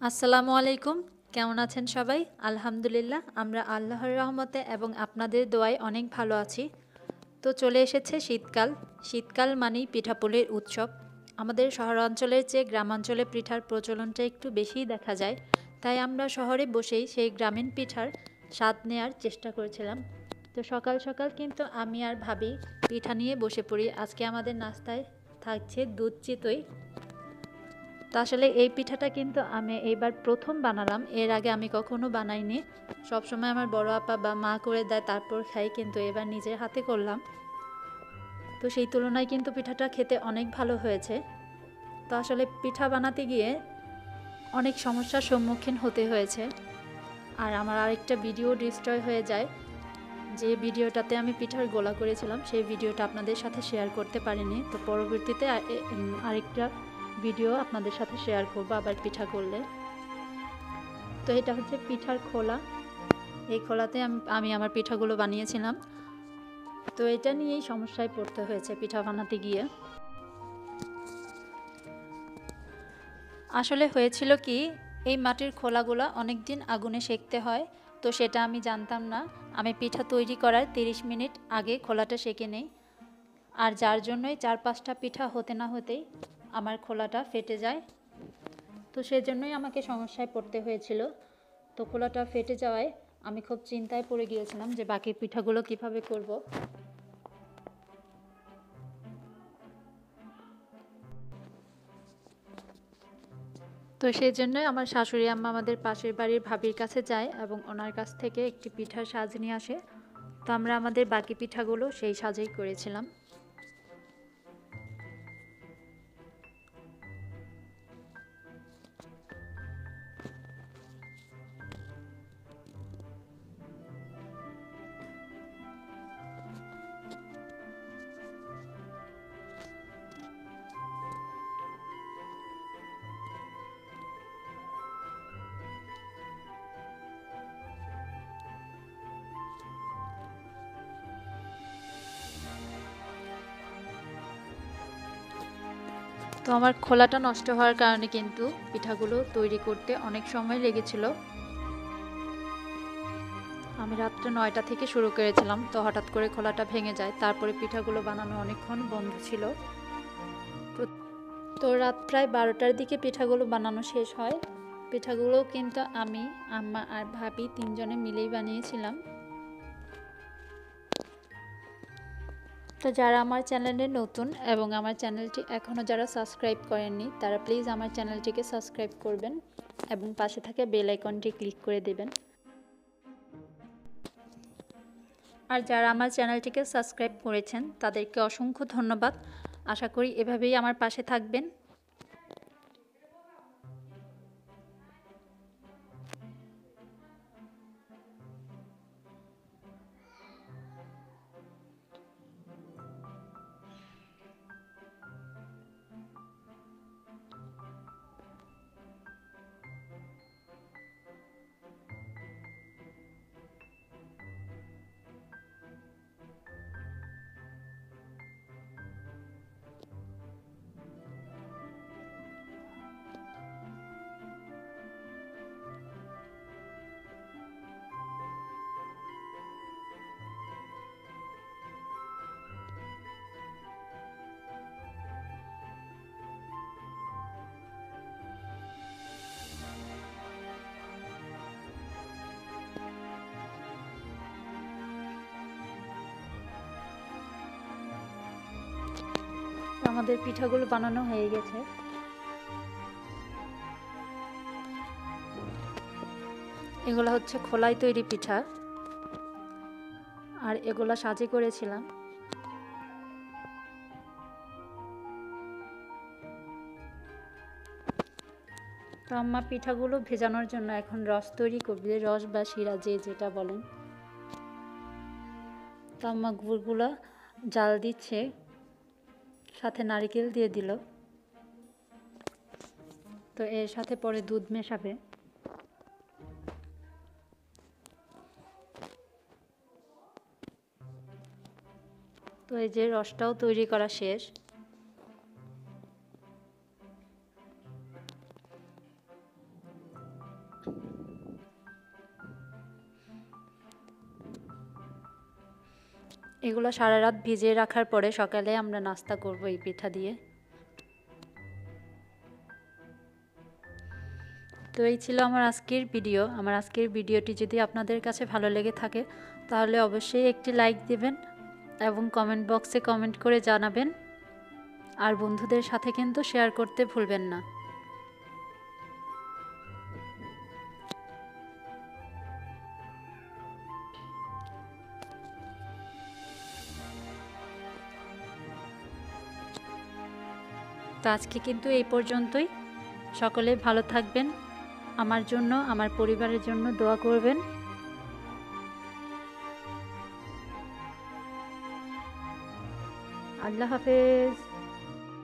আসসালামু আলাইকুম। কেমন আছেন সবাই? আলহামদুলিল্লাহ, আমরা আল্লাহর রহমতে এবং আপনাদের দোয়ায় অনেক ভালো আছি। তো চলে এসেছে শীতকাল। শীতকাল মানেই পিঠাপুলির উৎসব। আমাদের শহরাঞ্চলের চেয়ে গ্রামাঞ্চলে পিঠার প্রচলনটা একটু বেশিই দেখা যায়। তাই আমরা শহরে বসেই সেই গ্রামীণ পিঠার স্বাদ নেয়ার চেষ্টা করেছিলাম। তো সকাল সকাল কিন্তু আমি আর ভাবি পিঠা নিয়ে বসে পড়ি। আজকে আমাদের নাস্তায় থাকছে দুধ চিতই। তো আসলে এই পিঠাটা কিন্তু আমি এইবার প্রথম বানালাম। এর আগে আমি কখনো বানাইনি। সবসময় আমার বড় আপা বা মা করে দেয়, তারপর খাই কিন্তু এবার নিজের হাতে করলাম। তো সেই তুলনায় কিন্তু পিঠাটা খেতে অনেক ভালো হয়েছে। তো আসলে পিঠা বানাতে গিয়ে অনেক সমস্যার সম্মুখীন হতে হয়েছে। আর আমার আরেকটা ভিডিও ডিস্ট্রয় হয়ে যায়। যে ভিডিওটাতে আমি পিঠার গোলা করেছিলাম, সেই ভিডিওটা আপনাদের সাথে শেয়ার করতে পারিনি। তো পরবর্তীতে আরেকটা ভিডিও আপনাদের সাথে শেয়ার করব, আবার পিঠা করলে। তো এটা হচ্ছে পিঠার খোলা। এই খোলাতে আমি আমার পিঠাগুলো বানিয়েছিলাম। তো এটা নিয়েই সমস্যায় পড়তে হয়েছে পিঠা বানাতে গিয়ে। আসলে হয়েছিল কি, এই মাটির খোলাগুলো অনেক দিন আগুনে সেঁকতে হয়, তো সেটা আমি জানতাম না। আমি পিঠা তৈরি করার 30 মিনিট আগে খোলাটা সেঁকে নেই। আর যার জন্যই চার পাঁচটা পিঠা হতে না হতেই আমার খোলাটা ফেটে যায়। তো সেজন্যই আমাকে সমস্যায় পড়তে হয়েছিল। তো খোলাটা ফেটে যাওয়ায় আমি খুব চিন্তায় পড়ে গিয়েছিলাম যে বাকি পিঠাগুলো কীভাবে করব। তো সেই জন্যই আমার শাশুড়ি আম্মা আমাদের পাশের বাড়ির ভাবির কাছে যায় এবং ওনার কাছ থেকে একটি পিঠার সাজ নিয়ে আসে। তো আমরা আমাদের বাকি পিঠাগুলো সেই সাজেই করেছিলাম। তো আমার খোলাটা নষ্ট হওয়ার কারণে কিন্তু পিঠাগুলো তৈরি করতে অনেক সময় লেগেছিল। আমি রাত্রে নয়টা থেকে শুরু করেছিলাম, তো হঠাৎ করে খোলাটা ভেঙে যায়। তারপরে পিঠাগুলো বানানো অনেকক্ষণ বন্ধ ছিল। তো তো রাত প্রায় বারোটার দিকে পিঠাগুলো বানানো শেষ হয়। পিঠাগুলো কিন্তু আমি, আম্মা আর ভাবি তিনজনে মিলেই বানিয়েছিলাম। তো যারা আমার চ্যানেলে নতুন এবং আমার চ্যানেলটি এখনও যারা সাবস্ক্রাইব করেননি, তারা প্লিজ আমার চ্যানেলটিকে সাবস্ক্রাইব করবেন এবং পাশে থাকে বেল আইকনটি ক্লিক করে দেবেন। আর যারা আমার চ্যানেলটিকে সাবস্ক্রাইব করেছেন, তাদেরকে অসংখ্য ধন্যবাদ। আশা করি এভাবেই আমার পাশে থাকবেন। আমাদের পিঠাগুলো বানানো হয়ে গেছে। এগুলো হচ্ছে খোলাই তৈরি পিঠা। আর এগুলা সাজে করেছিলাম। তো আম্মা পিঠাগুলো ভেজানোর জন্য এখন রস তৈরি করবে, রস বা শিরা যে যেটা বলেন। তো আম্মা গুড়গুলা জাল দিচ্ছে। সাথে নারিকেল দিয়ে দিল। তো এর সাথে পরে দুধ মেশাবে। তো এই যে রসটাও তৈরি করা শেষ। এগুলো সারা রাত ভিজিয়ে রাখার পরে সকালে আমরা নাস্তা করব এই পিঠা দিয়ে। তো এই ছিল আমার আজকের ভিডিও। আমার আজকের ভিডিওটি যদি আপনাদের কাছে ভালো লেগে থাকে, তাহলে অবশ্যই একটি লাইক দেবেন এবং কমেন্ট বক্সে কমেন্ট করে জানাবেন। আর বন্ধুদের সাথে কিন্তু শেয়ার করতে ভুলবেন না। তো আজকে কিন্তু এই পর্যন্তই। সকলে ভালো থাকবেন। আমার জন্য, আমার পরিবারের জন্য দোয়া করবেন। আল্লাহ হাফেজ।